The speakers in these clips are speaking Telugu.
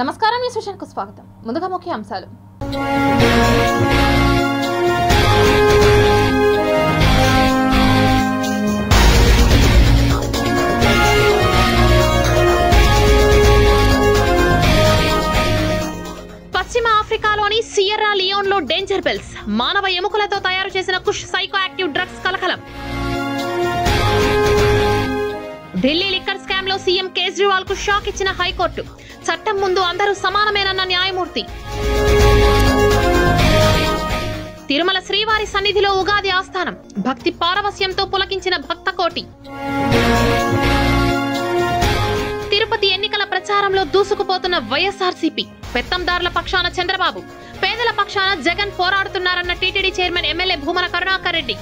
నమస్కారం ఈ కు స్వాగతం. ముందుగా ముఖ్య అంశాలు. పశ్చిమ ఆఫ్రికాలోని సియర్రా లియోన్లో డేంజర్ బెల్స్ మానవ ఎముకలతో తయారు చేసిన కుష్ సైకో యాక్టివ్ డ్రగ్స్ కలకలం. ఢిల్లీ లిక్కర్ స్కామ్లో సీఎం కేజ్రీవాల్కు షాక్ ఇచ్చిన హైకోర్టు. చట్టం ముందు అందరూ సమానమేనన్న న్యాయమూర్తి. తిరుమల శ్రీవారి సన్నిధిలో ఉగాది ఆస్థానం. భక్తి పారవస్యంతో పులకించిన భక్త కోటి. తిరుపతి ఎన్నికల ప్రచారంలో దూసుకుపోతున్న వైఎస్ఆర్సీపీ. పెత్తందారుల పక్షాన చంద్రబాబు. పేదల పక్షాన Jagan పోరాడుతున్నారన్న TTD chairman MLA Bhumana Karunakar Reddy.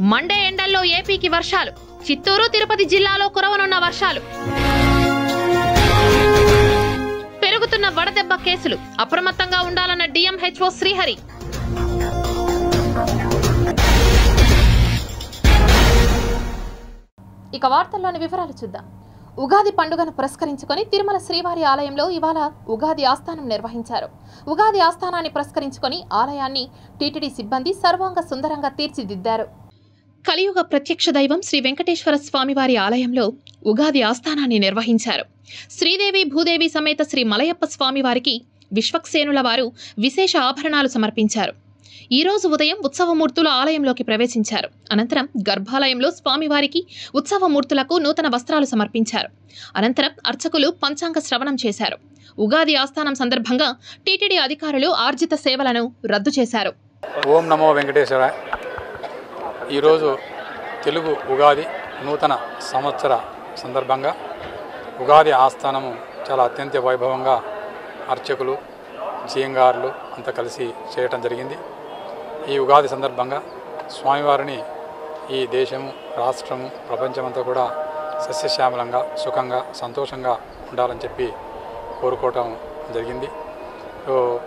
Monday ఎండల్లో ఏపీకి వర్షాలు. చిత్తూరు తిరుపతి జిల్లాలో కురవనున్న వర్షాలు. పెరుగుతున్న వడదెబ్బ కేసులు. అప్రమత్తంగా ఉండాలన్న డిఎంహెచ్ఓ శ్రీహరి. ఇక వార్తల్లోని వివరాలు చూద్దాం. ఉగాది పండుగను పురస్కరించుకొని తిరుమల శ్రీవారి ఆలయంలో ఇవాళ ఉగాది ఆస్థానం నిర్వహించారు. ఉగాది ఆస్థానాన్ని పురస్కరించుకొని ఆలయాన్ని టీటీడీ సిబ్బంది సర్వాంగ సుందరంగా తీర్చిదిద్దారు. కలియుగ ప్రత్యక్ష దైవం శ్రీ వెంకటేశ్వర స్వామివారి ఆలయంలో ఉగాది ఆస్థానాన్ని నిర్వహించారు. శ్రీదేవి భూదేవి సమేత శ్రీ మలయప్ప స్వామివారికి విశ్వక్సేనుల వారు విశేష ఆభరణాలు సమర్పించారు. ఈ రోజు ఉదయం ఉత్సవమూర్తులు ఆలయంలోకి ప్రవేశించారు. అనంతరం గర్భాలయంలో స్వామివారికి ఉత్సవమూర్తులకు నూతన వస్త్రాలు సమర్పించారు. అనంతరం అర్చకులు పంచాంగ శ్రవణం చేశారు. ఉగాది ఆస్థానం సందర్భంగా టీటీడీ అధికారులు ఆర్జిత సేవలను రద్దు చేశారు. ఓం నమో వెంకటేశ్వర ఈరోజు తెలుగు ఉగాది నూతన సంవత్సర సందర్భంగా ఉగాది ఆస్థానము చాలా అత్యంత వైభవంగా అర్చకులు జీయంగారులు అంతా కలిసి చేయటం జరిగింది. ఈ ఉగాది సందర్భంగా స్వామివారిని ఈ దేశము రాష్ట్రము ప్రపంచమంతా కూడా సస్యశ్యామలంగా సుఖంగా సంతోషంగా ఉండాలని చెప్పి కోరుకోవటం జరిగింది. సో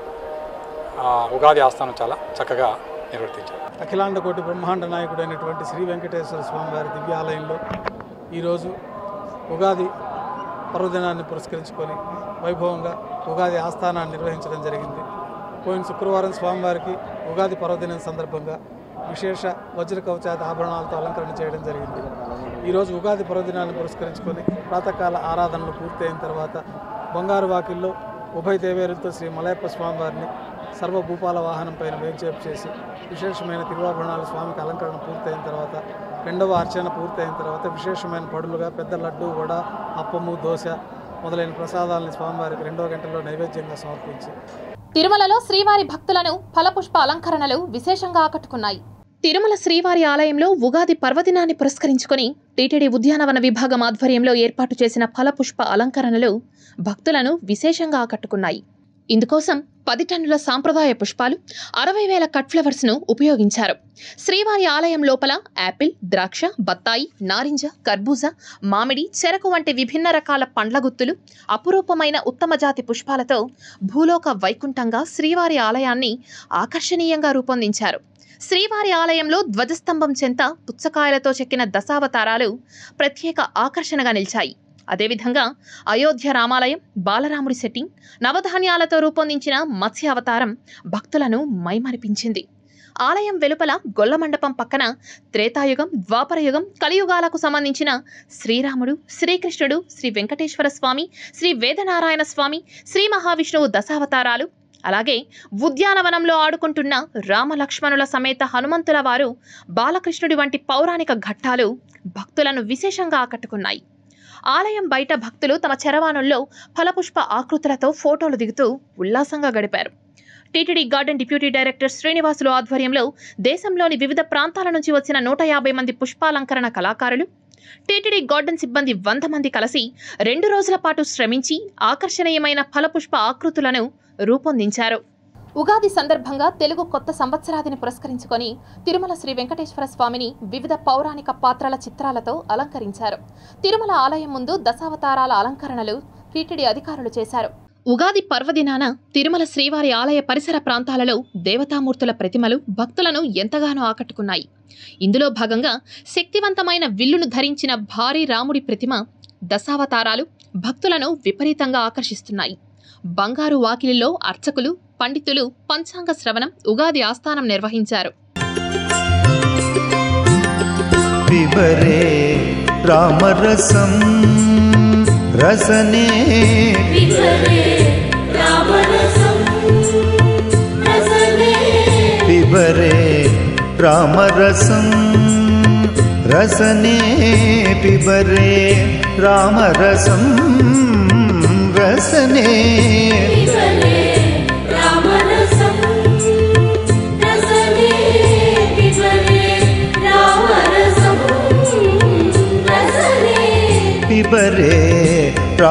ఆ ఉగాది ఆస్థానం చాలా చక్కగా నిర్వర్తించారు. అఖిలాండ కోటి బ్రహ్మాండ నాయకుడైనటువంటి శ్రీ వెంకటేశ్వర స్వామి వారి దివ్యాలయంలో ఈరోజు ఉగాది పర్వదినాన్ని పురస్కరించుకొని వైభవంగా ఉగాది ఆస్థానాన్ని నిర్వహించడం జరిగింది. పోయిన శుక్రవారం స్వామివారికి ఉగాది పర్వదినం సందర్భంగా విశేష వజ్ర కవచాది ఆభరణాలతో అలంకరణ చేయడం జరిగింది. ఈరోజు ఉగాది పర్వదినాన్ని పురస్కరించుకొని ప్రాతకాల ఆరాధనలు పూర్తయిన తర్వాత బంగారు వాకిల్లో ఉభయ దేవేరులతో శ్రీ మలయప్ప స్వామివారిని సర్వభూపాల వాహనం పైన వేంచేపు చేసి విశేషమైన తిరువాభరణాలు స్వామికి అలంకరణ పూర్తయిన తర్వాత రెండవ అర్చన పూర్తయిన తర్వాత విశేషమైన పడులుగా పెద్ద లడ్డు వడ అప్పము దోశ మొదలైన ప్రసాదాలను స్వామివారికి రెండవ గంటలో నైవేద్యంగా సమర్పించి తిరుమలలో శ్రీవారి భక్తులను ఫలపుష్ప అలంకరణలు విశేషంగా ఆకట్టుకున్నాయి. తిరుమల శ్రీవారి ఆలయంలో ఉగాది పర్వదినాన్ని పురస్కరించుకొని టీటీడీ ఉద్యానవన విభాగం ఆధ్వర్యంలో ఏర్పాటు చేసిన ఫలపుష్ప అలంకరణలు భక్తులను విశేషంగా ఆకట్టుకున్నాయి. ఇందుకోసం పది టన్నుల సాంప్రదాయ పుష్పాలు అరవై వేల కట్ ఫ్లవర్స్ను ఉపయోగించారు. శ్రీవారి ఆలయం లోపల యాపిల్ ద్రాక్ష బత్తాయి నారింజ కర్బూజా మామిడి చెరకు వంటి విభిన్న రకాల పండ్ల గుత్తులు అపురూపమైన ఉత్తమ జాతి పుష్పాలతో భూలోక వైకుంఠంగా శ్రీవారి ఆలయాన్ని ఆకర్షణీయంగా రూపొందించారు. శ్రీవారి ఆలయంలో ధ్వజస్తంభం చెంత పుచ్చకాయలతో చెక్కిన దశావతారాలు ప్రత్యేక ఆకర్షణగా నిలిచాయి. అదేవిధంగా అయోధ్య రామాలయం బాలరాముడి సెట్టింగ్ నవధాన్యాలతో రూపొందించిన మత్స్య అవతారం భక్తులను మైమరిపించింది. ఆలయం వెలుపల గొల్ల మండపం పక్కన త్రేతాయుగం ద్వాపరయుగం కలియుగాలకు సంబంధించిన శ్రీరాముడు శ్రీకృష్ణుడు శ్రీ వెంకటేశ్వర స్వామి శ్రీ వేదనారాయణ స్వామి శ్రీ మహావిష్ణువు దశావతారాలు అలాగే ఉద్యానవనంలో ఆడుకుంటున్న రామలక్ష్మణుల సమేత హనుమంతుల వారు బాలకృష్ణుడి వంటి పౌరాణిక ఘట్టాలు భక్తులను విశేషంగా ఆకట్టుకున్నాయి. ఆలయం బయట భక్తులు తమ చరవాణుల్లో ఫలపుష్ప ఆకృతులతో ఫోటోలు దిగుతూ ఉల్లాసంగా గడిపారు. TTD garden deputy director Srinivasulu ఆధ్వర్యంలో దేశంలోని వివిధ ప్రాంతాల నుంచి వచ్చిన నూట యాభై మంది పుష్పాలంకరణ కళాకారులు టీటీడీ గార్డెన్ సిబ్బంది వంద మంది కలిసి రెండు రోజుల పాటు శ్రమించి ఆకర్షణీయమైన ఫలపుష్ప ఆకృతులను రూపొందించారు. ఉగాది సందర్భంగా తెలుగు కొత్త సంవత్సరాదిని పురస్కరించుకొని తిరుమల శ్రీ వెంకటేశ్వర స్వామిని వివిధ పౌరాణిక పాత్రల చిత్రాలతో అలంకరించారు. తిరుమల ఆలయం ముందు దశావతారాల అలంకరణలు టీటీడీ అధికారులు చేశారు. ఉగాది పర్వదినాన తిరుమల శ్రీవారి ఆలయ పరిసర ప్రాంతాలలో దేవతామూర్తుల ప్రతిమలు భక్తులను ఎంతగానో ఆకట్టుకున్నాయి. ఇందులో భాగంగా శక్తివంతమైన విల్లును ధరించిన భారీ రాముడి ప్రతిమ దశావతారాలు భక్తులను విపరీతంగా ఆకర్షిస్తున్నాయి. బంగారు వాకిలిలో అర్చకులు పండితులు పంచాంగ శ్రవణం ఉగాది ఆస్థానం నిర్వహించారు. రామరసం రసనే. పిబరే రామరసం రసనే. రామరసం రసనే.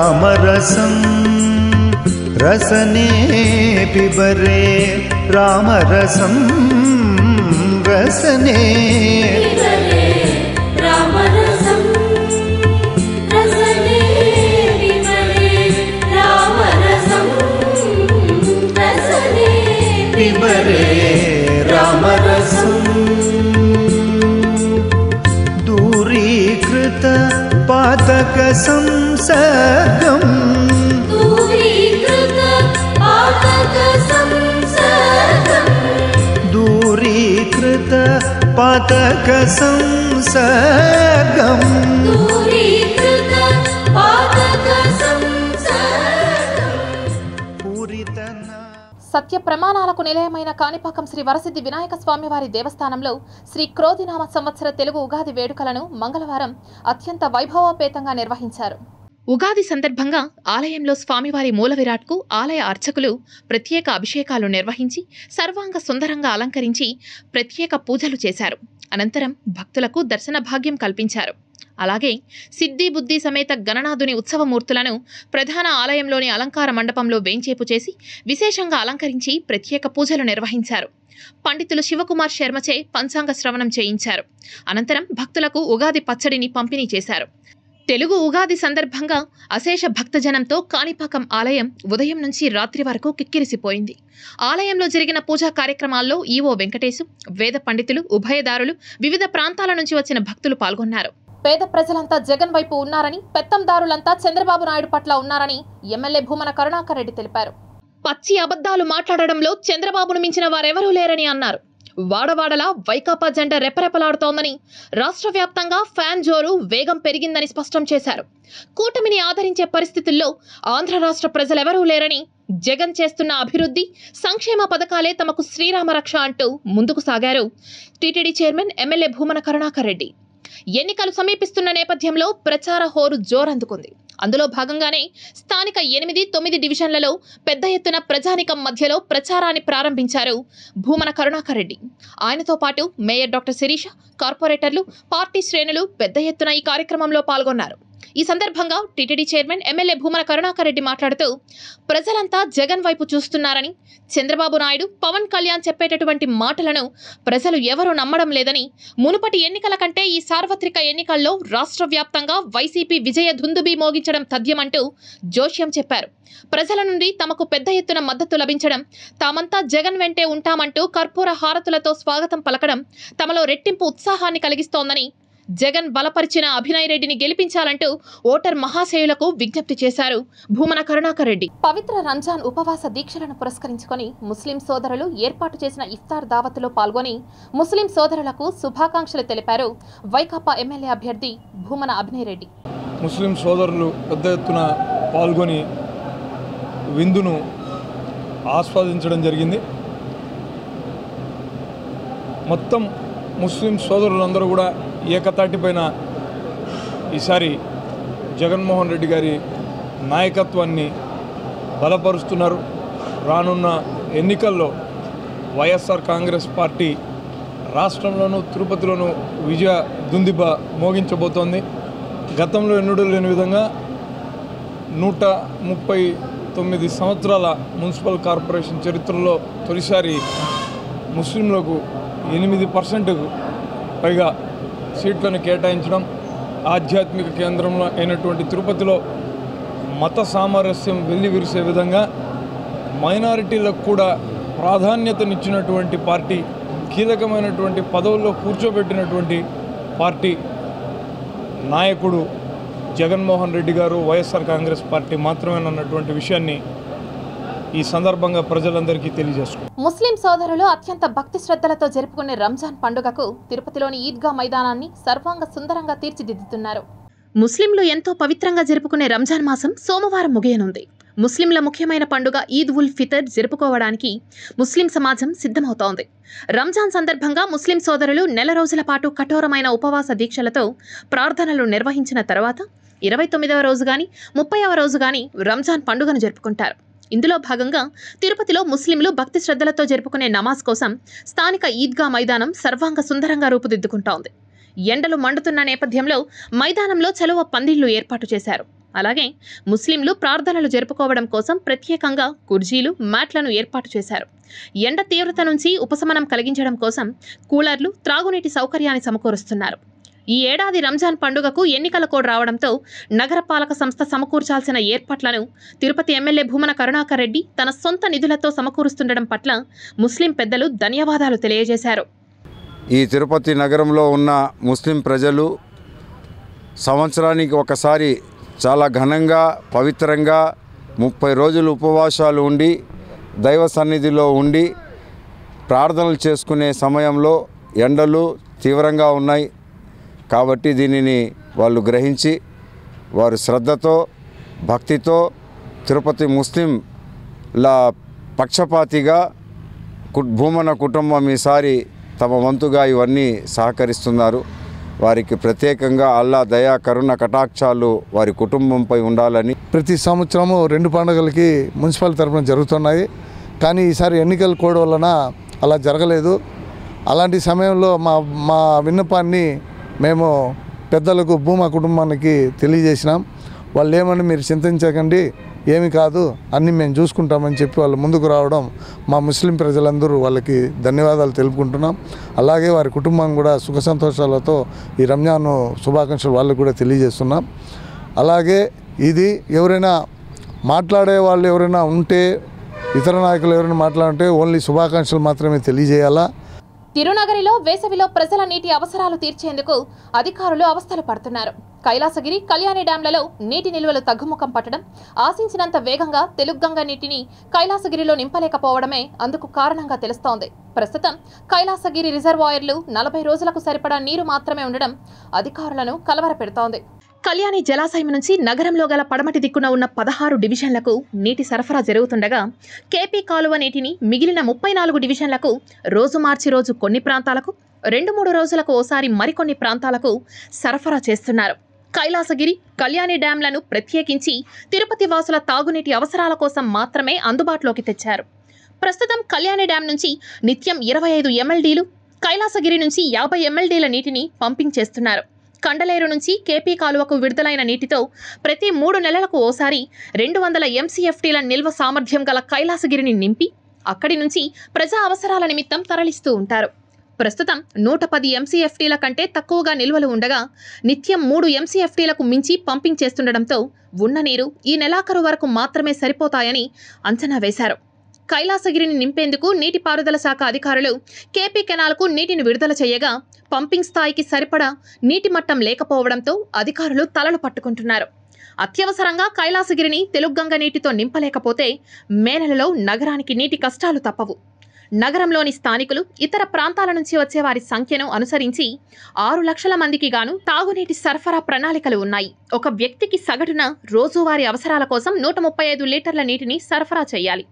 रामरसम् रसने पिबरे रामरसम् रसने पिबरे रामरसम् दूरीकृत पातकसम् సంసర్గం. దూరీకృత పాతక సంసర్గం. సత్య ప్రమాణాలకు నిలయమైన కాణిపాకం శ్రీ వరసిద్ధి వినాయక స్వామివారి దేవస్థానంలో శ్రీ క్రోధినామ సంవత్సర తెలుగు ఉగాది వేడుకలను మంగళవారం అత్యంత వైభవోపేతంగా నిర్వహించారు. ఉగాది సందర్భంగా ఆలయంలో స్వామివారి మూల విరాట్కు ఆలయ అర్చకులు ప్రత్యేక అభిషేకాలు నిర్వహించి సర్వాంగ సుందరంగా అలంకరించి ప్రత్యేక పూజలు చేశారు. అనంతరం భక్తులకు దర్శన భాగ్యం కల్పించారు. అలాగే సిద్ధి బుద్ధి సమేత గణనాథుని ఉత్సవమూర్తులను ప్రధాన ఆలయంలోని అలంకార మండపంలో వేంచేపు చేసి విశేషంగా అలంకరించి ప్రత్యేక పూజలు నిర్వహించారు. పండితులు శివకుమార్ శర్మచే పంచాంగ శ్రవణం చేయించారు. అనంతరం భక్తులకు ఉగాది పచ్చడిని పంపిణీ చేశారు. తెలుగు ఉగాది సందర్భంగా అశేష భక్తజనంతో కాణిపాకం ఆలయం ఉదయం నుంచి రాత్రి వరకు కిక్కిరిసిపోయింది. ఆలయంలో జరిగిన పూజా కార్యక్రమాల్లో ఈవో వెంకటేశు వేద పండితులు ఉభయదారులు వివిధ ప్రాంతాల నుంచి వచ్చిన భక్తులు పాల్గొన్నారు. పేద ప్రజలంతా జగన్ వైపు ఉన్నారని పెత్తందారులంతా చంద్రబాబు నాయుడు పట్ల ఉన్నారని ఎమ్మెల్యే భూమన కరుణాకర్ రెడ్డి తెలిపారు. పచ్చి అబద్ధాలు మాట్లాడడంలో చంద్రబాబును మించిన వారెవరూ లేరని అన్నారు. వాడవాడలా వైకాపా జెండా రెపరెపలాడుతోందని రాష్ట్ర వ్యాప్తంగా ఫ్యాన్ జోరు వేగం పెరిగిందని స్పష్టం చేశారు. కూటమిని ఆదరించే పరిస్థితుల్లో ఆంధ్ర రాష్ట్ర ప్రజలెవరూ లేరని జగన్ చేస్తున్న అభివృద్ధి సంక్షేమ పథకాలే తమకు శ్రీరామ రక్ష అంటూ ముందుకు సాగారు TTD chairman MLA Bhumana Karunakar Reddy. ఎన్నికలు సమీపిస్తున్న నేపథ్యంలో ప్రచార హోరు జోరందుకుంది. అందులో భాగంగానే స్థానిక ఎనిమిది తొమ్మిది డివిజన్లలో పెద్ద ఎత్తున ప్రజానికం మధ్యలో ప్రచారాన్ని ప్రారంభించారు భూమన కరుణాకర్ రెడ్డి. ఆయనతో పాటు మేయర్ డాక్టర్ శిరీష కార్పొరేటర్లు పార్టీ శ్రేణులు పెద్ద ఎత్తున ఈ కార్యక్రమంలో పాల్గొన్నారు. ఈ సందర్భంగా TTD chairman MLA Bhumana Karunakar Reddy మాట్లాడుతూ ప్రజలంతా జగన్ వైపు చూస్తున్నారని చంద్రబాబు నాయుడు పవన్ కళ్యాణ్ చెప్పేటటువంటి మాటలను ప్రజలు ఎవరూ నమ్మడం లేదని మునుపటి ఎన్నికల కంటే ఈ సార్వత్రిక ఎన్నికల్లో రాష్ట్ర వ్యాప్తంగా వైసీపీ విజయ దుందుబి మోగించడం తథ్యమంటూ జోష్యం చెప్పారు. ప్రజల నుండి తమకు పెద్ద ఎత్తున మద్దతు లభించడం తామంతా జగన్ వెంటే ఉంటామంటూ కర్పూర హారతులతో స్వాగతం పలకడం తమలో రెట్టింపు ఉత్సాహాన్ని కలిగిస్తోందని జగన్ బలపరిచిన అభినయ్ రెడ్డిని గెలిపించాలంటూ ఓటర్ మహాశయులకు విజ్ఞప్తి చేశారు భూమన కరుణాకర్ రెడ్డి. పవిత్ర రంజాన్ ఉపవాస దీక్షలను పురస్కరించుకొని ముస్లిం సోదరులు ఏర్పాటు చేసిన ఇఫ్తార్ దావత్తులో పాల్గొని ముస్లిం సోదరులకు శుభాకాంక్షలు తెలిపారు వైకాపా ఎమ్మెల్యే అభ్యర్థి భూమన అభినయ్ రెడ్డి. ముస్లిం సోదరులు పెద్ద ఎత్తున పాల్గొని విందును ఆస్వాదించడం జరిగింది. మొత్తం ముస్లిం సోదరులందరూ కూడా ఏకతాటిపైన ఈసారి జగన్మోహన్ రెడ్డి గారి నాయకత్వాన్ని బలపరుస్తున్నారు. రానున్న ఎన్నికల్లో వైఎస్ఆర్ కాంగ్రెస్ పార్టీ రాష్ట్రంలోనూ తిరుపతిలోనూ విజయ దుందిబ మోగించబోతోంది. గతంలో ఎన్నడూ లేని విధంగా నూట ముప్పై తొమ్మిది సంవత్సరాల మున్సిపల్ కార్పొరేషన్ చరిత్రలో తొలిసారి ముస్లింలకు ఎనిమిది పర్సెంట్ పైగా సీట్లను కేటాయించడం ఆధ్యాత్మిక కేంద్రంలో అయినటువంటి తిరుపతిలో మత సామరస్యం వెళ్ళి విరిసే విధంగా మైనారిటీలకు కూడా ప్రాధాన్యతనిచ్చినటువంటి పార్టీ కీలకమైనటువంటి పదవుల్లో కూర్చోబెట్టినటువంటి పార్టీ నాయకుడు జగన్మోహన్ రెడ్డి గారు వైఎస్ఆర్ కాంగ్రెస్ పార్టీ మాత్రమేనన్నటువంటి విషయాన్ని ఈ సందర్భంగా ప్రజలందరికీ తెలియజేసుకుంటాం ముస్లిం సోదరులు అత్యంత భక్తి శ్రద్ధలతో జరుపుకునే రంజాన్ పండుగకు తిరుపతిలోని ఈద్గా మైదానాన్ని సర్వాంగ సుందరంగా తీర్చిదిద్దుతున్నారు. ముస్లింలు ఎంతో పవిత్రంగా జరుపుకునే రంజాన్ మాసం సోమవారం ముగియనుంది. ముస్లింల ముఖ్యమైన పండుగ ఈద్ ఉల్ ఫితర్ జరుపుకోవడానికి ముస్లిం సమాజం సిద్ధమవుతోంది. రంజాన్ సందర్భంగా ముస్లిం సోదరులు నెల రోజుల పాటు కఠోరమైన ఉపవాస దీక్షలతో ప్రార్థనలు నిర్వహించిన తర్వాత ఇరవై తొమ్మిదవ రోజు గాని ముప్పైవ రోజు గాని రంజాన్ పండుగను జరుపుకుంటారు. ఇందులో భాగంగా తిరుపతిలో ముస్లింలు భక్తి శ్రద్ధలతో జరుపుకునే నమాజ్ కోసం స్థానిక ఈద్గా మైదానం సర్వాంగ సుందరంగా రూపుదిద్దుకుంటోంది. ఎండలు మండుతున్న నేపథ్యంలో మైదానంలో చలువ పందిళ్ళు ఏర్పాటు చేశారు. అలాగే ముస్లింలు ప్రార్థనలు జరుపుకోవడం కోసం ప్రత్యేకంగా కుర్జీలు మ్యాట్లను ఏర్పాటు చేశారు. ఎండ తీవ్రత నుంచి ఉపశమనం కలిగించడం కోసం కూలర్లు త్రాగునీటి సౌకర్యాన్ని సమకూరుస్తున్నారు. ఈ ఏడాది రంజాన్ పండుగకు ఎన్నికల కోడ్ రావడంతో నగరపాలక సంస్థ సమకూర్చాల్సిన ఏర్పాట్లను తిరుపతి ఎమ్మెల్యే భూమన కరుణాకర్ రెడ్డి తన సొంత నిధులతో సమకూరుస్తుండడం పట్ల ముస్లిం పెద్దలు ధన్యవాదాలు తెలియజేశారు. ఈ తిరుపతి నగరంలో ఉన్న ముస్లిం ప్రజలు సంవత్సరానికి ఒకసారి చాలా ఘనంగా పవిత్రంగా ముప్పై రోజులు ఉపవాసాలు ఉండి దైవ సన్నిధిలో ఉండి ప్రార్థనలు చేసుకునే సమయంలో ఎండలు తీవ్రంగా ఉన్నాయి. కాబట్టి దీనిని వాళ్ళు గ్రహించి వారు శ్రద్ధతో భక్తితో తిరుపతి ముస్లింల పక్షపాతిగా భూమన కుటుంబం ఈసారి తమ వంతుగా ఇవన్నీ సహకరిస్తున్నారు. వారికి ప్రత్యేకంగా అల్లా దయా కరుణ కటాక్షాలు వారి కుటుంబంపై ఉండాలని. ప్రతి సంవత్సరము రెండు పండుగలకి మున్సిపల్ తరఫున జరుగుతున్నాయి. కానీ ఈసారి ఎన్నికలు కోడ్ వలన అలా జరగలేదు. అలాంటి సమయంలో మా మా విన్నపాన్ని మేము పెద్దలకు భూమా కుటుంబానికి తెలియజేసినాం. వాళ్ళు ఏమని మీరు చింతించకండి ఏమి కాదు అన్నీ మేము చూసుకుంటామని చెప్పి వాళ్ళు ముందుకు రావడం మా ముస్లిం ప్రజలందరూ వాళ్ళకి ధన్యవాదాలు తెలుపుకుంటున్నాం. అలాగే వారి కుటుంబం కూడా సుఖ సంతోషాలతో ఈ రంజాన్ శుభాకాంక్షలు వాళ్ళకు కూడా తెలియజేస్తున్నాం. అలాగే ఇది ఎవరైనా మాట్లాడే వాళ్ళు ఎవరైనా ఉంటే ఇతర నాయకులు ఎవరైనా మాట్లాడుంటే ఓన్లీ శుభాకాంక్షలు మాత్రమే తెలియజేయాలా? తిరునగరిలో వేసవిలో ప్రజల నీటి అవసరాలు తీర్చేందుకు అధికారులు అవస్థలు పడుతున్నారు. కైలాసగిరి కళ్యాణి డ్యాంలలో నీటి నిల్వలు తగ్గుముఖం పట్టడం ఆశించినంత వేగంగా తెలుగుగంగ నీటిని కైలాసగిరిలో నింపలేకపోవడమే అందుకు కారణంగా తెలుస్తోంది. ప్రస్తుతం కైలాసగిరి రిజర్వాయర్లు నలభై రోజులకు సరిపడా నీరు మాత్రమే ఉండడం అధికారులను కలవరపెడుతోంది. కళ్యాణి జలాశయం నుంచి నగరంలో గల పడమటి దిక్కున ఉన్న పదహారు డివిజన్లకు నీటి సరఫరా జరుగుతుండగా కేపీ కాలువ నీటిని మిగిలిన ముప్పై నాలుగు డివిజన్లకు రోజు మార్చి రోజు కొన్ని ప్రాంతాలకు రెండు మూడు రోజులకు ఓసారి మరికొన్ని ప్రాంతాలకు సరఫరా చేస్తున్నారు. కైలాసగిరి కళ్యాణి డ్యాంలను ప్రత్యేకించి తిరుపతి వాసుల తాగునీటి అవసరాల కోసం మాత్రమే అందుబాటులోకి తెచ్చారు. ప్రస్తుతం కళ్యాణి డ్యాం నుంచి నిత్యం ఇరవై ఐదు ఎమ్మెల్డీలు కైలాసగిరి నుంచి యాభై ఎమ్మెల్డీల నీటిని పంపింగ్ చేస్తున్నారు. కండలేరు నుంచి కేపీ కాలువకు విడుదలైన నీటితో ప్రతి మూడు నెలలకు ఓసారి రెండు వందల ఎంసీఎఫ్టీల నిల్వ సామర్థ్యం గల కైలాసగిరిని నింపి అక్కడి నుంచి ప్రజా అవసరాల నిమిత్తం తరలిస్తూ ఉంటారు. ప్రస్తుతం నూట పది ఎంసీఎఫ్టీల కంటే తక్కువగా నిల్వలు ఉండగా నిత్యం మూడు ఎంసీఎఫ్టీలకు మించి పంపింగ్ చేస్తుండటంతో ఉన్న నీరు ఈ నెలాఖరు వరకు మాత్రమే సరిపోతాయని అంచనా వేశారు. కైలాసగిరిని నింపేందుకు నీటిపారుదల శాఖ అధికారులు కేపీ కెనాల్కు నీటిని విడుదల చేయగా పంపింగ్ స్థాయికి సరిపడా నీటి మట్టం లేకపోవడంతో అధికారులు తలలు పట్టుకుంటున్నారు. అత్యవసరంగా కైలాసగిరిని తెలుగుగంగ నీటితో నింపలేకపోతే మే నెలలో నగరానికి నీటి కష్టాలు తప్పవు. నగరంలోని స్థానికులు ఇతర ప్రాంతాల నుంచి వచ్చే వారి సంఖ్యను అనుసరించి ఆరు లక్షల మందికి గాను తాగునీటి సరఫరా ప్రణాళికలు ఉన్నాయి. ఒక వ్యక్తికి సగటున రోజువారీ అవసరాల కోసం నూట ముప్పై ఐదు లీటర్ల నీటిని సరఫరా చేయాలి.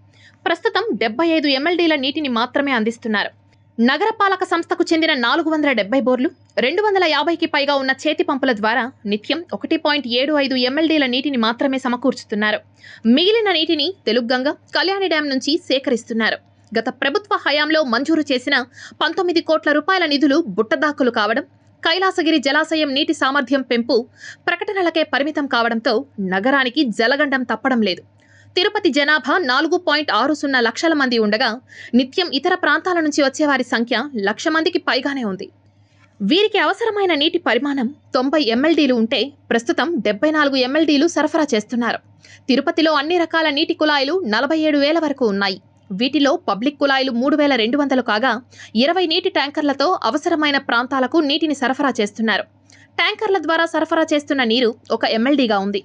ప్రస్తుతం డెబ్బై ఐదు ఎమ్మెల్డీల నీటిని మాత్రమే అందిస్తున్నారు. నగరపాలక సంస్థకు చెందిన నాలుగు వందల డెబ్బై బోర్లు రెండు వందల యాభైకి పైగా ఉన్న చేతి పంపుల ద్వారా నిత్యం ఒకటి పాయింట్ ఏడు ఐదు ఎమ్మెల్డీల నీటిని మాత్రమే సమకూర్చుతున్నారు. మిగిలిన నీటిని తెలుగుగంగ కళ్యాణి డ్యాం నుంచి సేకరిస్తున్నారు. గత ప్రభుత్వ హయాంలో మంజూరు చేసిన పంతొమ్మిది కోట్ల రూపాయల నిధులు బుట్టదాఖలు కావడం కైలాసగిరి జలాశయం నీటి సామర్థ్యం పెంపు ప్రకటనలకే పరిమితం కావడంతో నగరానికి జలగండం తప్పడం లేదు. తిరుపతి జనాభా నాలుగు పాయింట్ ఆరు సున్నా లక్షల మంది ఉండగా నిత్యం ఇతర ప్రాంతాల నుంచి వచ్చేవారి సంఖ్య లక్ష మందికి పైగానే ఉంది. వీరికి అవసరమైన నీటి పరిమాణం తొంభై ఎమ్మెల్డీలు ఉంటే ప్రస్తుతం డెబ్బై నాలుగు ఎమ్మెల్డీలు సరఫరా చేస్తున్నారు. తిరుపతిలో అన్ని రకాల నీటి కుళాయిలు నలభై ఏడు వేల వరకు ఉన్నాయి. వీటిలో పబ్లిక్ కుళాయిలు మూడు వేల రెండు వందలు కాగా ఇరవై నీటి ట్యాంకర్లతో అవసరమైన ప్రాంతాలకు నీటిని సరఫరా చేస్తున్నారు. ట్యాంకర్ల ద్వారా సరఫరా చేస్తున్న నీరు ఒక ఎమ్మెల్డీగా ఉంది.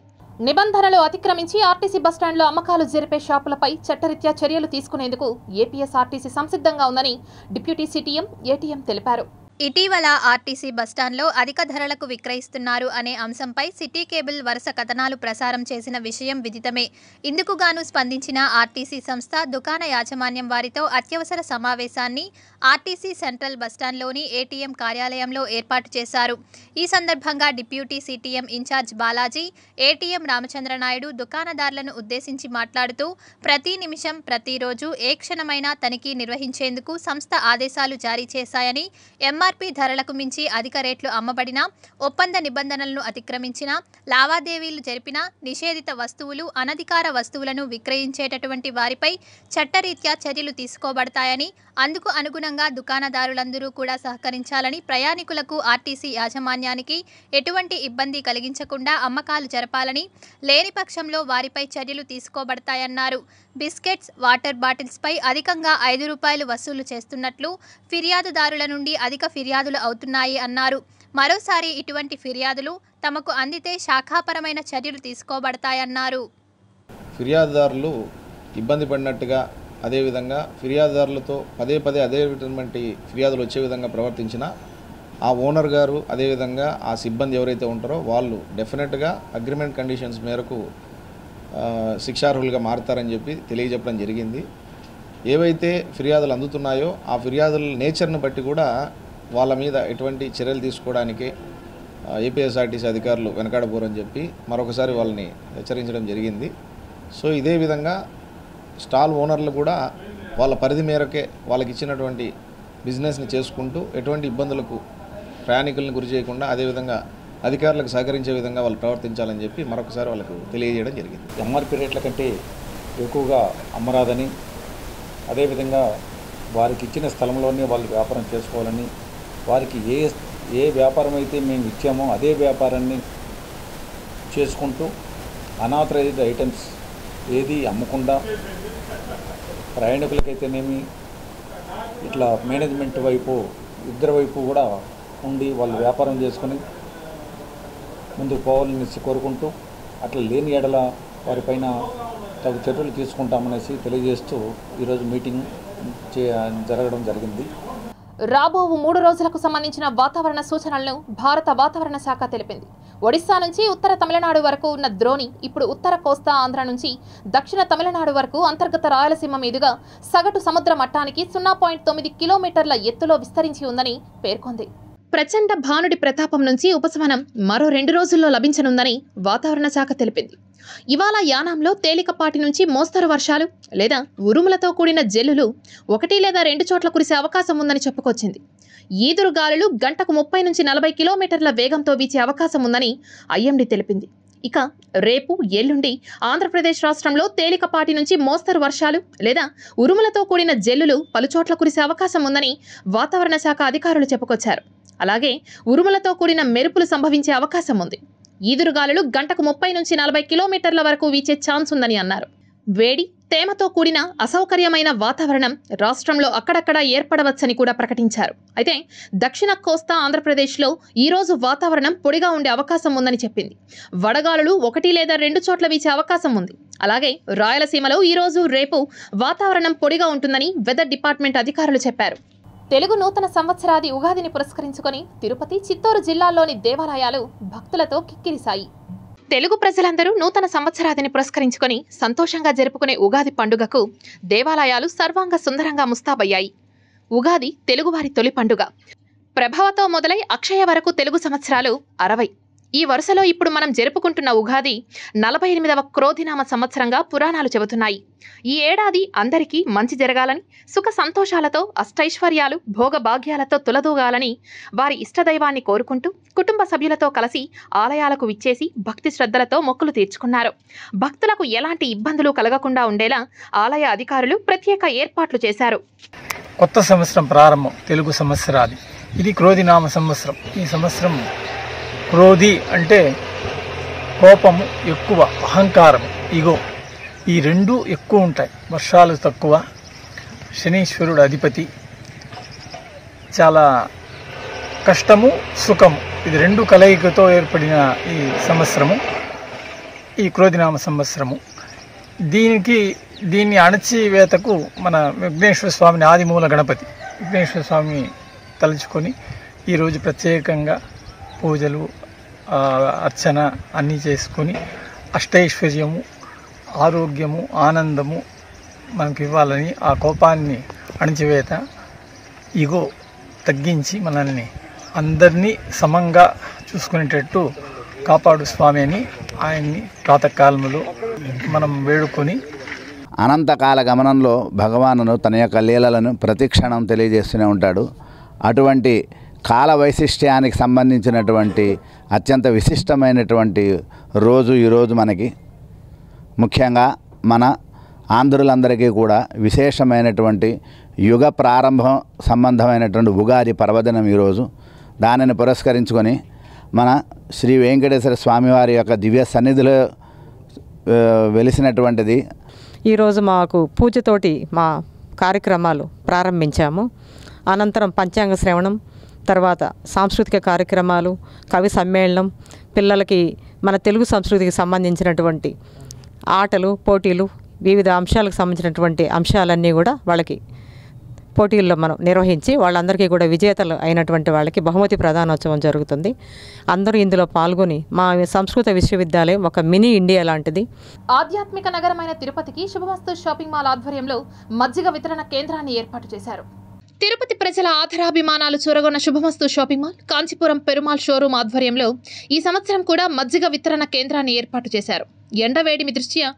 నిబంధనలు అతిక్రమించి ఆర్టీసీ బస్టాండ్లో అమ్మకాలు జరిపే షాపులపై చట్టరీత్యా చర్యలు తీసుకునేందుకు ఏపీఎస్ఆర్టీసీ సంసిద్ధంగా ఉందని డిప్యూటీ సిటీఎం ఏటీఎం తెలిపారు. ఇటీవల ఆర్టీసీ బస్టాండ్లో అధిక ధరలకు విక్రయిస్తున్నారు అనే అంశంపై సిటీ కేబుల్ వరుస కథనాలు ప్రసారం చేసిన విషయం విదితమే. ఇందుకుగాను స్పందించిన ఆర్టీసీ సంస్థ దుకాణ యాజమాన్యం వారితో అత్యవసర సమావేశాన్ని ఆర్టీసీ సెంట్రల్ బస్టాండ్లోని ఏటీఎం కార్యాలయంలో ఏర్పాటు చేశారు. ఈ సందర్భంగా deputy CTM incharge Balaji ATM Ramachandranaidu దుకాణదారులను ఉద్దేశించి మాట్లాడుతూ ప్రతి నిమిషం ప్రతిరోజు ఏ క్షణమైనా తనిఖీ నిర్వహించేందుకు సంస్థ ఆదేశాలు జారీ చేశాయని ఎంఆర్ ఎంఆర్పీ ధరలకు మించి అధిక రేట్లు అమ్మబడిన ఒప్పంద నిబంధనలను అతిక్రమించిన లావాదేవీలు జరిపిన నిషేధిత వస్తువులు అనధికార వస్తువులను విక్రయించేటటువంటి వారిపై చట్టరీత్యా చర్యలు తీసుకోబడతాయని అందుకు అనుగుణంగా దుకాణదారులందరూ కూడా సహకరించాలని ప్రయాణికులకు ఆర్టీసీ యాజమాన్యానికి ఎటువంటి ఇబ్బంది కలిగించకుండా అమ్మకాలు జరపాలని లేని పక్షంలో వారిపై చర్యలు తీసుకోబడతాయన్నారు. బిస్కెట్స్ వాటర్ బాటిల్స్పై అధికంగా ఐదు రూపాయలు వసూలు చేస్తున్నట్లు ఫిర్యాదుదారుల నుండి అధిక ఫిర్యాదులు అవుతున్నాయి అన్నారు. మరోసారి ఇటువంటి ఫిర్యాదులు తమకు అందితే శాఖాపరమైన చర్యలు తీసుకోబడతాయన్నారు. ఫిర్యాదుదారులు ఇబ్బంది పడినట్టుగా అదేవిధంగా ఫిర్యాదుదారులతో పదే పదే అదే విధమైనటువంటి ఫిర్యాదులు వచ్చే విధంగా ప్రవర్తించిన ఆ ఓనర్ గారు అదేవిధంగా ఆ సిబ్బంది ఎవరైతే ఉంటారో వాళ్ళు డెఫినెట్గా అగ్రిమెంట్ కండిషన్స్ మేరకు శిక్షార్హులుగా మారుతారని చెప్పి తెలియజెప్పడం జరిగింది. ఏవైతే ఫిర్యాదులు అందుతున్నాయో ఆ ఫిర్యాదుల నేచర్ని బట్టి కూడా వాళ్ళ మీద ఎటువంటి చర్యలు తీసుకోవడానికి ఏపీఎస్ఆర్టీసీ అధికారులు వెనకాడబోరని చెప్పి మరొకసారి వాళ్ళని హెచ్చరించడం జరిగింది. సో ఇదే విధంగా స్టాల్ ఓనర్లు కూడా వాళ్ళ పరిధి మేరకే వాళ్ళకి ఇచ్చినటువంటి బిజినెస్ని చేసుకుంటూ ఎటువంటి ఇబ్బందులకు ప్రయాణికులను గురి చేయకుండా అదేవిధంగా అధికారులకు సహకరించే విధంగా వాళ్ళు ప్రవర్తించాలని చెప్పి మరొకసారి వాళ్ళకు తెలియజేయడం జరిగింది. ఎంఆర్పి రేట్ల కంటే ఎక్కువగా అమ్మరాదని అదేవిధంగా వారికి ఇచ్చిన స్థలంలోనే వాళ్ళు వ్యాపారం చేసుకోవాలని వారికి ఏ ఏ వ్యాపారం అయితే మేము ఇచ్చామో అదే వ్యాపారాన్ని చేసుకుంటూ అనాథరైజ్డ్ ఐటమ్స్ ఏది అమ్మకుండా ప్రయాణికులకైతేనేమి ఇట్లా మేనేజ్మెంట్ వైపు ఇద్దరి వైపు కూడా ఉండి వాళ్ళు వ్యాపారం చేసుకొని ముందుకు పోవాలని కోరుకుంటూ అట్లా లేని ఎడల వారిపైన తగు చర్యలు తీసుకుంటామనేసి తెలియజేస్తూ ఈరోజు మీటింగ్ జరగడం జరిగింది. రాబో మూడు రోజులకు సంబంధించిన వాతావరణ సూచనలను భారత వాతావరణ శాఖ తెలిపింది. ఒడిశా నుంచి ఉత్తర తమిళనాడు వరకు ఉన్న ద్రోణి ఇప్పుడు ఉత్తర కోస్తా ఆంధ్ర నుంచి దక్షిణ తమిళనాడు వరకు అంతర్గత రాయలసీమ మీదుగా సగటు సముద్ర మట్టానికి సున్నా పాయింట్ తొమ్మిది కిలోమీటర్ల ఎత్తులో విస్తరించి ఉందని పేర్కొంది. ప్రచండ భానుడి ప్రతాపం నుంచి ఉపశమనం మరో రెండు రోజుల్లో లభించనుందని వాతావరణ శాఖ తెలిపింది. ఇవాళ యానాంలో తేలికపాటి నుంచి మోస్తరు వర్షాలు లేదా ఉరుములతో కూడిన జల్లులు ఒకటి లేదా రెండు చోట్ల కురిసే అవకాశం ఉందని చెప్పుకొచ్చింది. ఈదురు గాలులు గంటకు ముప్పై నుంచి నలభై కిలోమీటర్ల వేగంతో వీచే అవకాశం ఉందని ఐఎండీ తెలిపింది. ఇక రేపు ఎల్లుండి ఆంధ్రప్రదేశ్ రాష్ట్రంలో తేలికపాటి నుంచి మోస్తరు వర్షాలు లేదా ఉరుములతో కూడిన జల్లులు పలుచోట్ల కురిసే అవకాశం ఉందని వాతావరణ శాఖ అధికారులు చెప్పుకొచ్చారు. అలాగే ఉరుములతో కూడిన మెరుపులు సంభవించే అవకాశం ఉంది. ఈదురుగాలులు గంటకు ముప్పై నుంచి నలభై కిలోమీటర్ల వరకు వీచే ఛాన్స్ ఉందని అన్నారు. వేడి తేమతో కూడిన అసౌకర్యమైన వాతావరణం రాష్ట్రంలో అక్కడక్కడ ఏర్పడవచ్చని కూడా ప్రకటించారు. అయితే దక్షిణ కోస్తా ఆంధ్రప్రదేశ్లో ఈరోజు వాతావరణం పొడిగా ఉండే అవకాశం ఉందని చెప్పింది. వడగాలులు ఒకటి లేదా రెండు చోట్ల వీచే అవకాశం ఉంది. అలాగే రాయలసీమలో ఈరోజు రేపు వాతావరణం పొడిగా ఉంటుందని వెదర్ డిపార్ట్మెంట్ అధికారులు చెప్పారు. తెలుగు నూతన సంవత్సరాది ఉగాదిని పురస్కరించుకొని తిరుపతి చిత్తూరు జిల్లాల్లోని దేవాలయాలు భక్తులతో కిక్కిరిశాయి. తెలుగు ప్రజలందరూ నూతన సంవత్సరాదిని పురస్కరించుకొని సంతోషంగా జరుపుకునే ఉగాది పండుగకు దేవాలయాలు సర్వాంగ సుందరంగా ముస్తాబయ్యాయి. ఉగాది తెలుగువారి తొలి పండుగ. ప్రభావతో మొదలై అక్షయ వరకు తెలుగు సంవత్సరాలు అరవై. ఈ వరుసలో ఇప్పుడు మనం జరుపుకుంటున్న ఉగాది నలభై ఎనిమిదవ క్రోధినామ సంవత్సరంగా పురాణాలు చెబుతున్నాయి. ఈ ఏడాది అందరికీ మంచి జరగాలని సుఖ సంతోషాలతో అష్టైశ్వర్యాలు భోగభాగ్యాలతో తులదూగాలని వారి ఇష్టదైవాన్ని కోరుకుంటూ కుటుంబ సభ్యులతో కలిసి ఆలయాలకు విచ్చేసి భక్తి శ్రద్ధలతో మొక్కులు తీర్చుకున్నారు. భక్తులకు ఎలాంటి ఇబ్బందులు కలగకుండా ఉండేలా ఆలయ అధికారులు ప్రత్యేక ఏర్పాట్లు చేశారు. కొత్త సంవత్సరం ప్రారంభం తెలుగు సంవత్సరాది. ఇది క్రోధినామ సంవత్సరం. ఈ సంవత్సరం క్రోధి అంటే కోపము ఎక్కువ అహంకారం ఇగో. ఈ రెండు ఎక్కువ ఉంటాయి వర్షాలు తక్కువ. శనీశ్వరుడు అధిపతి. చాలా కష్టము సుఖము. ఇది రెండు కలయికతో ఏర్పడిన ఈ సంవత్సరము ఈ క్రోధినామ సంవత్సరము. దీనికి దీన్ని అణచివేతకు మన విఘ్నేశ్వర స్వామిని ఆదిమూల గణపతి. విఘ్నేశ్వర స్వామి తలుచుకొని ఈరోజు ప్రత్యేకంగా పూజలు అర్చన అన్నీ చేసుకొని అష్టైశ్వర్యము ఆరోగ్యము ఆనందము మనకి ఇవ్వాలని ఆ కోపాన్ని అణిచివేత ఇగో తగ్గించి మనల్ని అందరినీ సమంగా చూసుకునేటట్టు కాపాడు స్వామి అని ఆయన్ని ప్రాతకాలములు మనం వేడుకొని అనంతకాల గమనంలో భగవానును తన యొక్క లీలలను ప్రతిక్షణం తెలియజేస్తూనే ఉంటాడు. అటువంటి కాల వైశిష్ట్యానికి సంబంధించినటువంటి అత్యంత విశిష్టమైనటువంటి రోజు ఈరోజు మనకి. ముఖ్యంగా మన ఆంధ్రులందరికీ కూడా విశేషమైనటువంటి యుగ ప్రారంభం సంబంధమైనటువంటి ఉగాది పర్వదినం ఈరోజు దానిని పురస్కరించుకొని మన శ్రీ వెంకటేశ్వర స్వామివారి యొక్క దివ్య సన్నిధిలో వెలిసినటువంటిది. ఈరోజు మాకు పూజతోటి మా కార్యక్రమాలు ప్రారంభించాము. అనంతరం పంచాంగ శ్రవణం తర్వాత సాంస్కృతిక కార్యక్రమాలు కవి సమ్మేళనం పిల్లలకి మన తెలుగు సంస్కృతికి సంబంధించినటువంటి ఆటలు పోటీలు వివిధ అంశాలకు సంబంధించినటువంటి అంశాలన్నీ కూడా వాళ్ళకి పోటీల్లో మనం నిర్వహించి వాళ్ళందరికీ కూడా విజేతలు అయినటువంటి వాళ్ళకి బహుమతి ప్రధానోత్సవం జరుగుతుంది. అందరూ ఇందులో పాల్గొని మా సంస్కృత విశ్వవిద్యాలయం ఒక మినీ ఇండియా లాంటిది. ఆధ్యాత్మిక నగరమైన తిరుపతికి శుభమస్తు షాపింగ్ మాల్ ఆధ్వర్యంలో మజ్జిగ వితరణ కేంద్రాన్ని ఏర్పాటు చేశారు. తిరుపతి ప్రజల ఆధారాభిమానాలు చూరగొన్న Subhamasthu shopping mall Kanchipuram Perumal showroom ఆధ్వర్యంలో ఈ సంవత్సరం కూడా మజ్జిగ వితరణ కేంద్రాన్ని ఏర్పాటు చేశారు. ఎండవేడిమి దృష్ట్యా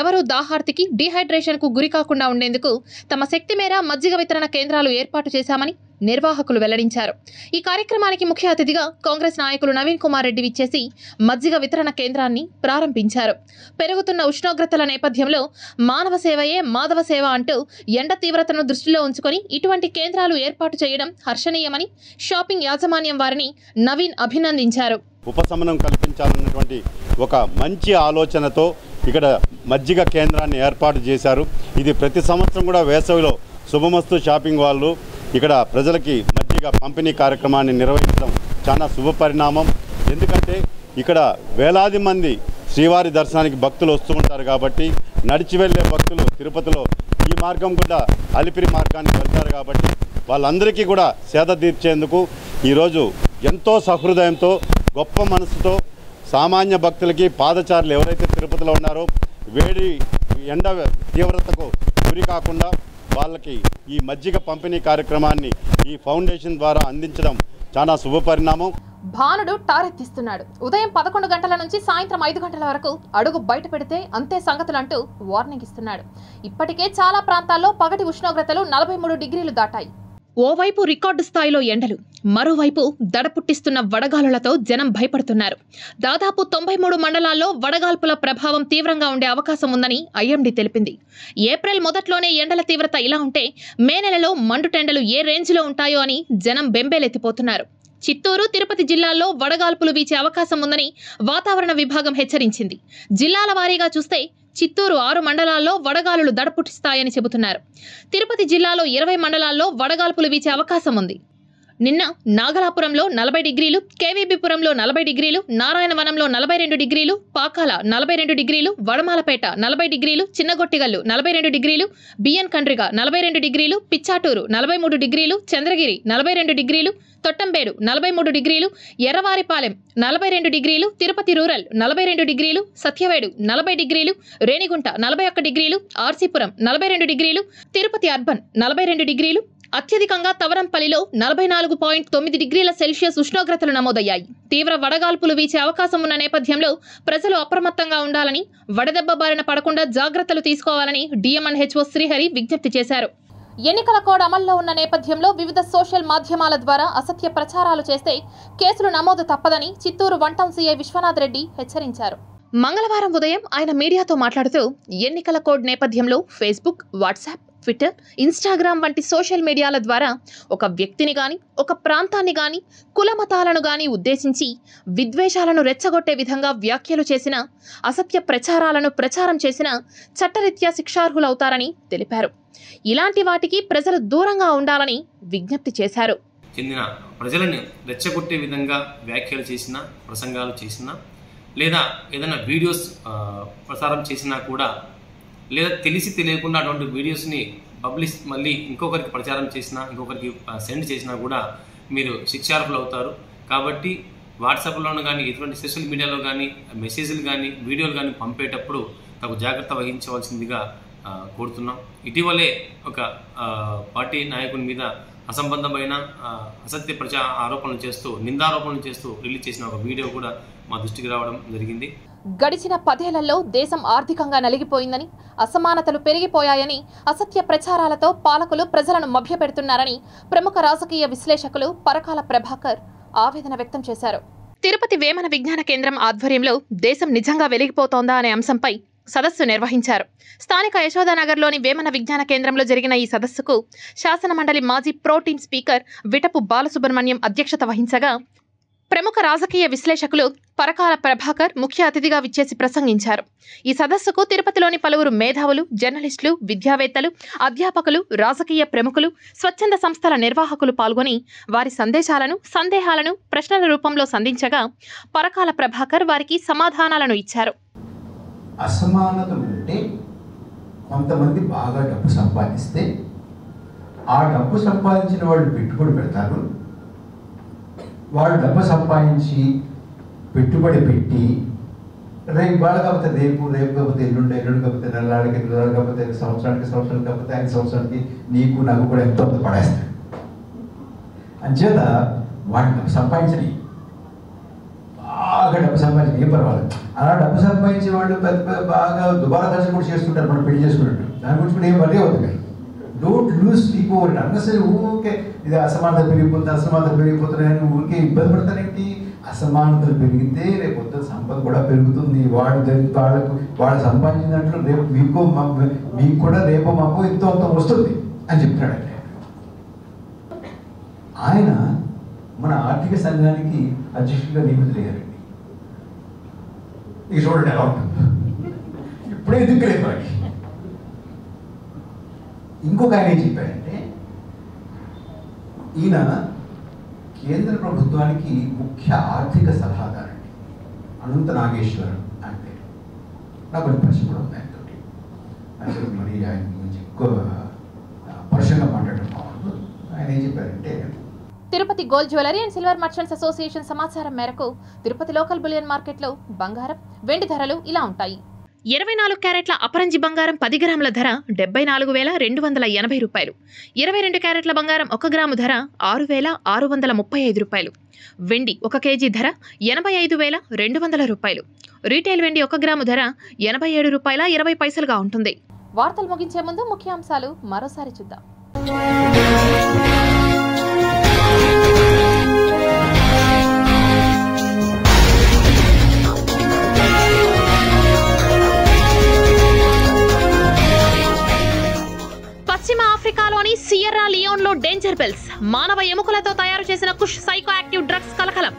ఎవరూ దాహార్తికి డీహైడ్రేషన్కు గురి కాకుండా ఉండేందుకు తమ శక్తి మేర మజ్జిగ వితరణ కేంద్రాలు ఏర్పాటు చేశామని నిర్వాహకులు వెల్లడించారు. ఈ కార్యక్రమానికి ముఖ్య అతిథిగా కాంగ్రెస్ నాయకులు నవీన్ కుమార్ రెడ్డి విచ్చేసి మజ్జిగ వితరణ కేంద్రాన్ని ప్రారంభించారు. పెరుగుతున్న ఉష్ణోగ్రతల నేపథ్యంలో మానవ సేవయే మాధవ సేవ అంటూ ఎండ తీవ్రతను దృష్టిలో ఉంచుకొని ఇటువంటి కేంద్రాలు ఏర్పాటు చేయడం హర్షణీయమని షాపింగ్ యాజమాన్యం వారిని నవీన్ అభినందించారు. ఉపశమనం కల్పించాలన్నటువంటి ఒక మంచి ఆలోచనతో ఇక్కడ మజ్జిగ కేంద్రాన్ని ఏర్పాటు చేశారు. ఇది ప్రతి సంవత్సరం కూడా వేసవిలో శుభమస్తు షాపింగ్ వాళ్ళు ఇక్కడ ప్రజలకి మజ్జిగ పంపిణీ కార్యక్రమాన్ని నిర్వహించడం చాలా శుభ పరిణామం ఎందుకంటే ఇక్కడ వేలాది మంది శ్రీవారి దర్శనానికి భక్తులు వస్తూ ఉంటారు కాబట్టి నడిచి వెళ్ళే భక్తులు తిరుపతిలో ఈ మార్గం కూడా అలిపిరి మార్గానికి వెళ్తారు కాబట్టి వాళ్ళందరికీ కూడా సేద తీర్చేందుకు ఈరోజు ఎంతో సహృదయంతో గొప్ప మనసుతో సామాన్య భక్తులకి పాదచారులు ఎవరైతే తిరుపతిలో ఉన్నారో వేడి ఎండ తీవ్రతకు గురి కాకుండా వాళ్ళకి ఈ మజ్జిగ పంపిణీ కార్యక్రమాన్ని ఈ ఫౌండేషన్ ద్వారా అందించడం చాలా శుభ పరిణామం. భానుడు టారెత్తిస్తున్నాడు. ఉదయం పదకొండు గంటల నుంచి సాయంత్రం ఐదు గంటల వరకు అడుగు బయట పెడితే అంతే సంగతులంటూ వార్నింగ్ ఇస్తున్నాడు. ఇప్పటికే చాలా ప్రాంతాల్లో పగటి ఉష్ణోగ్రతలు నలభై మూడు డిగ్రీలు దాటాయి. ఓవైపు రికార్డు స్థాయిలో ఎండలు మరోవైపు దడ పుట్టిస్తున్న వడగాలులతో జనం భయపడుతున్నారు. దాదాపు తొంభై మూడు మండలాల్లో వడగాల్పుల ప్రభావం తీవ్రంగా ఉండే అవకాశం ఉందని ఐఎండీ తెలిపింది. ఏప్రిల్ మొదట్లోనే ఎండల తీవ్రత ఇలా ఉంటే మే నెలలో మండుటెండలు ఏ రేంజ్లో ఉంటాయో అని జనం బెంబేలెత్తిపోతున్నారు. చిత్తూరు తిరుపతి జిల్లాల్లో వడగాల్పులు వీచే అవకాశం ఉందని వాతావరణ విభాగం హెచ్చరించింది. జిల్లాల వారీగా చూస్తే చిత్తూరు ఆరు మండలాల్లో వడగాలులు దడపుటిస్తాయని చెబుతున్నారు. తిరుపతి జిల్లాలో ఇరవై మండలాల్లో వడగాల్పులు వీచే అవకాశం ఉంది. నిన్న నాగలాపురంలో నలభై డిగ్రీలు కేవీబీపురంలో నలభై డిగ్రీలు నారాయణవనంలో నలభై రెండు డిగ్రీలు పాకాల నలభై రెండు డిగ్రీలు వడమాలపేట నలభై డిగ్రీలు చిన్నగొట్టిగల్లు నలభై రెండు డిగ్రీలు బిఎన్ కండ్రిగ నలభై రెండు డిగ్రీలు పిచ్చాటూరు నలభై మూడు డిగ్రీలు చంద్రగిరి నలభై రెండు డిగ్రీలు తొట్టంబేడు నలభై మూడు డిగ్రీలు ఎర్రవారిపాలెం నలభై రెండు డిగ్రీలు తిరుపతి రూరల్ నలభై రెండు డిగ్రీలు సత్యవేడు నలభై డిగ్రీలు రేణిగుంట నలభై ఒక్క డిగ్రీలు ఆర్సీపురం నలభై రెండు డిగ్రీలు తిరుపతి అర్బన్ నలభై రెండు డిగ్రీలు అత్యధికంగా తవరంపల్లిలో నలభై నాలుగు పాయింట్ తొమ్మిది డిగ్రీల సెల్సియస్ ఉష్ణోగ్రతలు నమోదయ్యాయి. తీవ్ర వడగాల్పులు వీచే అవకాశం ఉన్న నేపథ్యంలో ప్రజలు అప్రమత్తంగా ఉండాలని వడదెబ్బ బారిన పడకుండా జాగ్రత్తలు తీసుకోవాలని డిఎంఎన్హెచ్ఓ శ్రీహరి విజ్ఞప్తి చేశారు. ఎన్నికల కోడ్ అమల్లో ఉన్న నేపథ్యంలో వివిధ సోషల్ మాధ్యమాల ద్వారా అసత్య ప్రచారాలు చేస్తే కేసులు నమోదు తప్పదని చిత్తూరు వంటం సీఐ విశ్వనాథ్ రెడ్డి హెచ్చరించారు. మంగళవారం ఉదయం ఆయన మీడియాతో మాట్లాడుతూ ఎన్నికల కోడ్ నేపథ్యంలో ఫేస్బుక్ వాట్సాప్ ట్విట్టర్ ఇన్స్టాగ్రామ్ వంటి సోషల్ మీడియాల ద్వారా ఒక వ్యక్తిని కానీ ఒక ప్రాంతాన్ని కానీ కుల మతాలను ఉద్దేశించి విద్వేషాలను రెచ్చగొట్టే విధంగా వ్యాఖ్యలు చేసిన అసత్య ప్రచారాలను ప్రచారం చేసిన చట్టరీత్యా శిక్షార్హులవుతారని తెలిపారు. ఇలాంటి వాటికి ప్రజలు దూరంగా ఉండాలని విజ్ఞప్తి చేశారు. చెందిన ప్రజలను రెచ్చగొట్టే విధంగా వ్యాఖ్యలు చేసిన ప్రసంగాలు చేసిన లేదా ఏదైనా వీడియోస్ ప్రసారం చేసినా కూడా లేదా తెలిసి తెలియకుండా అటువంటి వీడియోస్ని పబ్లిష్ మళ్ళీ ఇంకొకరికి ప్రచారం చేసినా ఇంకొకరికి సెండ్ చేసినా కూడా మీరు శిక్షార్హులు అవుతారు. కాబట్టి వాట్సాప్లోనూ కానీ ఎటువంటి సోషల్ మీడియాలో కానీ మెసేజ్లు కానీ వీడియోలు కానీ పంపేటప్పుడు తగు జాగ్రత్త వహించవలసిందిగా కోరుతున్నాం. ఇటీవలే ఒక పార్టీ నాయకుని మీద అసంబద్ధమైన అసత్య ప్రచా ఆరోపణలు చేస్తూ నిందారోపణలు చేస్తూ రిలీజ్ చేసిన ఒక వీడియో కూడా మా దృష్టికి రావడం జరిగింది. గడిచిన పదేళ్ళలో దేశం ఆర్థికంగా నలిగిపోయిందని అసమానతలు పెరిగిపోయాయని అసత్య ప్రచారాలతో పాలకులు ప్రజలను మభ్యపెడుతున్నారని ప్రముఖ రాజకీయ విశ్లేషకులు పరకాల ప్రభాకర్ ఆవేదన వ్యక్తం చేశారు. తిరుపతి వేమన విజ్ఞాన కేంద్రం ఆధ్వర్యంలో దేశం నిజంగా వెలిగిపోతోందా అనే అంశంపై సదస్సు నిర్వహించారు. స్థానిక యశోదానగర్లోని వేమన విజ్ఞాన కేంద్రంలో జరిగిన ఈ సదస్సుకు శాసనమండలి మాజీ ప్రోటీం స్పీకర్ విటపు బాలసుబ్రహ్మణ్యం అధ్యక్షత వహించగా ప్రముఖ రాజకీయ విశ్లేషకులు పరకాల ప్రభాకర్ ముఖ్య అతిథిగా విచ్చేసి ప్రసంగించారు. ఈ సదస్సుకు తిరుపతిలోని పలువురు మేధావులు జర్నలిస్టులు విద్యావేత్తలు అధ్యాపకులు రాజకీయ ప్రముఖులు స్వచ్ఛంద సంస్థల నిర్వాహకులు పాల్గొని వారి సందేశాలను సందేహాలను ప్రశ్నల రూపంలో సంధించగా పరకాల ప్రభాకర్ వారికి సమాధానాలను ఇచ్చారు. అసమానతలు ఉంటే కొంతమంది బాగా డబ్బు సంపాదిస్తే ఆ డబ్బు సంపాదించిన వాళ్ళు పెట్టుబడి పెడతారు. వాళ్ళు డబ్బు సంపాదించి పెట్టుబడి పెట్టి రేపు ఇవాళ కాకపోతే రేపు రేపు కాకపోతే ఎల్లుండి ఎల్లుండి కాకపోతే నెలలాడికి నెలలాడు కాకపోతే సంవత్సరానికి సంవత్సరానికి కాకపోతే ఐదు సంవత్సరానికి నీకు నాకు కూడా ఎంతో కొంత పడేస్తాడు అంచేత వాడు డబ్బు సంపాదించని బాగా డబ్బు సంపాదించి ఏం పర్వాలేదు. అలా డబ్బు సంపాదించే వాళ్ళు పెద్ద పెద్ద బాగా దుబారా ఖర్చు కూడా చేస్తుంటారు మనం పెళ్ళి చేసుకున్నట్టు. దాని గురించి కూడా ఏం వరే అవుతుంది? డోంట్ లూజ్ స్లీప్ ఓవర్ అన్నసరి ఊరికే ఇది అసమానత పెరిగిపోతుంది అసమానత పెరిగిపోతున్నాయని అని ఊరికే ఇబ్బంది పడతానేంటి అసమానతలు పెరిగితే రేపు పొద్దున సంపద కూడా పెరుగుతుంది. వాడు వాళ్ళకు వాళ్ళు సంపాదించిన దాంట్లో రేపు మీకు మీకు కూడా రేపు మాకు ఇంత అంత వస్తుంది అని చెప్తున్నాడండి ఆయన మన ఆర్థిక సంఘానికి అధ్యక్షుడిగా నియమితులయ్యారండి ఇక చూడండి ఎలా ఉంటుంది. ఇప్పుడే దిక్కులేదు మనకి ఇంకొక ఆయన ఏం చెప్పారంటే ఈయన కేంద్ర ప్రభుత్వానికి ముఖ్య ఆర్థిక సలహాదారండి. అనంత నాగేశ్వరన్ అని పేరు. నాకు కొన్ని పరిచయం కూడా ఉంది ఆయనతో అసలు మరి ఆయన గురించి ఎక్కువ పరుషంగా మాట్లాడడం బాగుంది ఆయన ఏం చెప్పారంటే Tirupati gold jewellery and silver merchants association సమాచారం మేరకు తిరుపతి లోకల్ బులియన్ మార్కెట్లో బంగారం వెండి ధరలు ఇలా ఉంటాయి. ఇరవై నాలుగు క్యారెట్ల అపరంజి బంగారం పది గ్రాముల ధర డెబ్బై నాలుగు వేల రెండు వందల ఎనభై రూపాయలు. ఇరవై రెండు క్యారెట్ల బంగారం ఒక గ్రాము ధర ఆరు వేల ఆరు వందల ముప్పై ఐదు రూపాయలు. వెండి ఒక కేజీ ధర ఎనభై ఐదు వేల రెండు వందల రూపాయలు. రీటైల్ వెండి ఒక గ్రాము ధర ఎనభై ఏడు రూపాయల ఇరవై పైసలుగా ఉంటుంది. వార్తలు ముగించే ముందు ముఖ్యాంశాలు మరోసారి చూద్దాం. పశ్చిమ ఆఫ్రికాలోని సియర్రా లియోన్లో డేంజర్ బెల్స్ మానవ ఎముకలతో తయారు చేసిన కుష్ సైకో యాక్టివ్ డ్రగ్స్ కలకలం.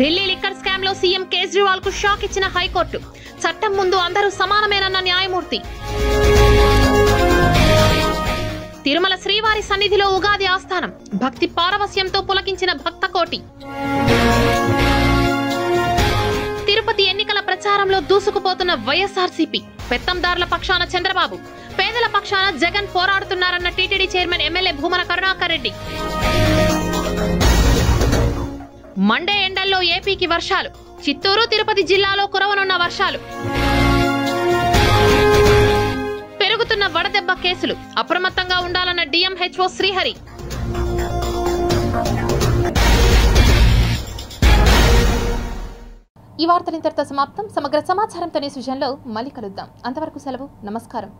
ఢిల్లీ లిక్కర్ స్కామ్లో సీఎం కేజ్రీవాల్కు షాక్ ఇచ్చిన హైకోర్టు. చట్టం ముందు అందరూ సమానమేనన్న న్యాయమూర్తి. తిరుమల శ్రీవారి సన్నిధిలో ఉగాది ఆస్థానం. భక్తి పారవస్యంతో పులకించిన భక్త కోటి. అధికారంలో దూసుకుపోతున్న వైఎస్ఆర్సీపీ పెత్తందారుల పక్షాన చంద్రబాబు పేదల పక్షాన Jagan పోరాడుతున్నారన్న TTD chairman MLA Bhumana Karunakar Reddy. Monday ఎండల్లో ఏపీకి వర్షాలు చిత్తూరు తిరుపతి జిల్లాలో కురవనున్న వర్షాలు. పెరుగుతున్న వడదెబ్బ కేసులు అప్రమత్తంగా ఉండాలన్న డిఎంహెచ్ఓ శ్రీహరి. ఈ వార్తలు ఇంతటితో సమాప్తం. సమగ్ర సమాచారంతో న్యూస్ విజన్లో మళ్ళీ కలుద్దాం. అంతవరకు సెలవు. నమస్కారం.